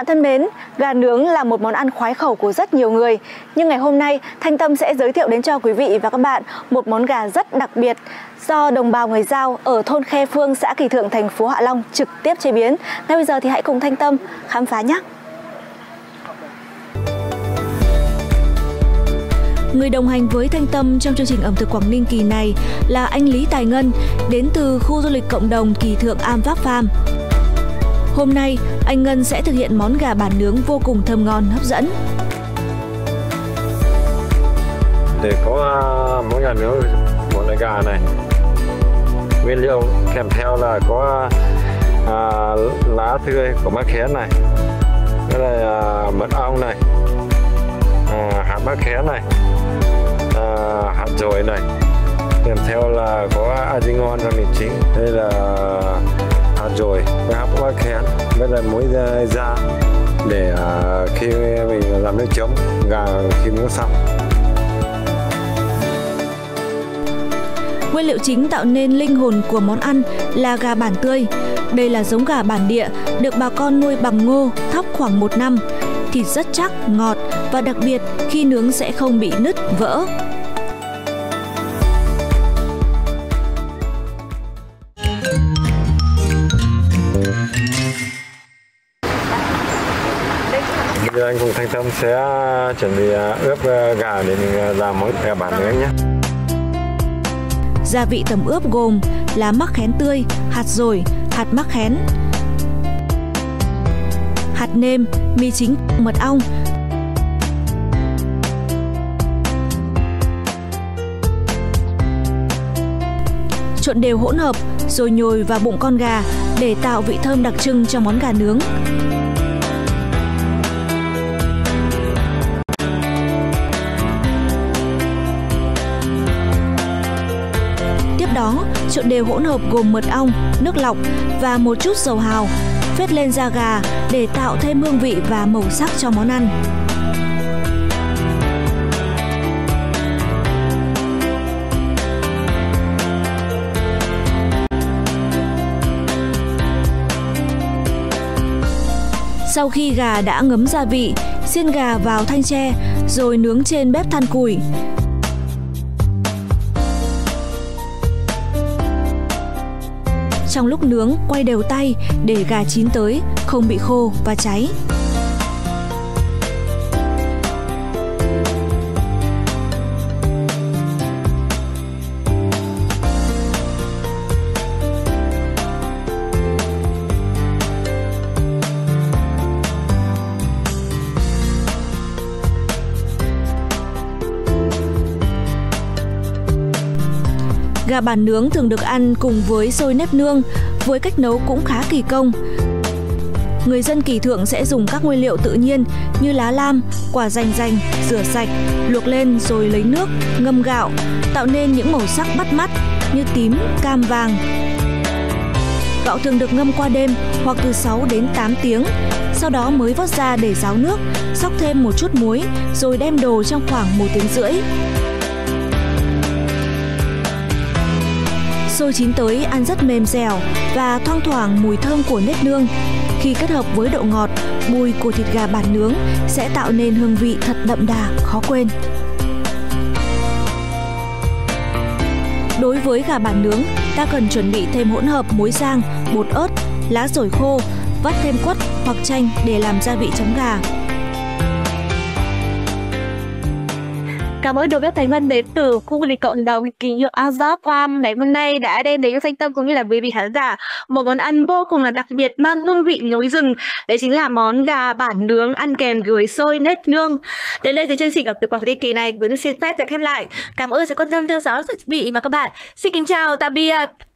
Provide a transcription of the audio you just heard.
bạn thân mến, gà nướng là một món ăn khoái khẩu của rất nhiều người. Nhưng ngày hôm nay, Thanh Tâm sẽ giới thiệu đến cho quý vị và các bạn một món gà rất đặc biệt do đồng bào người Giao ở thôn Khe Phương, xã Kỳ Thượng, thành phố Hạ Long trực tiếp chế biến. Ngay bây giờ thì hãy cùng Thanh Tâm khám phá nhé! Người đồng hành với Thanh Tâm trong chương trình ẩm thực Quảng Ninh kỳ này là anh Lý Tài Ngân, đến từ khu du lịch cộng đồng Kỳ Thượng Am Vác Farm. Hôm nay, anh Ngân sẽ thực hiện món gà bản nướng vô cùng thơm ngon hấp dẫn. Để có à, món gà nướng món loại gà này. Nguyên liệu kèm theo là có à, lá tươi của mắc khén này, cái là à, mật ong này, à, hạt mắc khén này, à, hạt dồi này, kèm theo là có aji ngon và mì chính. Đây là với là muối da để à, khi mình làm nước chấm gà khi nướng xong. Nguyên liệu chính tạo nên linh hồn của món ăn là gà bản tươi. Đây là giống gà bản địa, được bà con nuôi bằng ngô, thóc khoảng một năm. Thịt rất chắc, ngọt và đặc biệt khi nướng sẽ không bị nứt, vỡ. Tâm sẽ à, chuẩn bị à, ướp à, gà để mình làm món gà bản nướng nhé. Gia vị tẩm ướp gồm lá mắc khén tươi, hạt dồi, hạt mắc khén, hạt nêm, mì chính, mật ong. Trộn đều hỗn hợp rồi nhồi vào bụng con gà để tạo vị thơm đặc trưng cho món gà nướng. Trộn đều hỗn hợp gồm mật ong, nước lọc và một chút dầu hào, phết lên da gà để tạo thêm hương vị và màu sắc cho món ăn. Sau khi gà đã ngấm gia vị, xiên gà vào thanh tre rồi nướng trên bếp than củi. Trong lúc nướng, quay đều tay để gà chín tới, không bị khô và cháy. Gà bản nướng thường được ăn cùng với xôi nếp nương, với cách nấu cũng khá kỳ công. Người dân kỳ thượng sẽ dùng các nguyên liệu tự nhiên như lá lam, quả rành rành, rửa sạch, luộc lên rồi lấy nước, ngâm gạo, tạo nên những màu sắc bắt mắt như tím, cam vàng. Gạo thường được ngâm qua đêm hoặc từ 6 đến 8 tiếng, sau đó mới vớt ra để ráo nước, sóc thêm một chút muối rồi đem đồ trong khoảng 1 tiếng rưỡi. Xôi chín tới ăn rất mềm dẻo và thoang thoảng mùi thơm của nếp nương. Khi kết hợp với độ ngọt, mùi của thịt gà bản nướng sẽ tạo nên hương vị thật đậm đà, khó quên. Đối với gà bản nướng, ta cần chuẩn bị thêm hỗn hợp muối rang, bột ớt, lá dổi khô, vắt thêm quất hoặc chanh để làm gia vị chấm gà. Cảm ơn đối bếp Thành Vân đến từ khu du lịch cộng đồng kỷ hiệu Azov Farm ngày hôm nay đã đem đến cho Thanh Tâm cũng như là quý vị khán giả một món ăn vô cùng là đặc biệt mang hương vị núi rừng. Đấy chính là món gà bản nướng ăn kèm với xôi nếp nương. Đến đây thì chương trình gặp từ Quảng Ninh kỳ này cũng xin phép được khép lại. Cảm ơn sự quan tâm theo dõi của quý vị và các bạn. Xin kính chào, tạm biệt.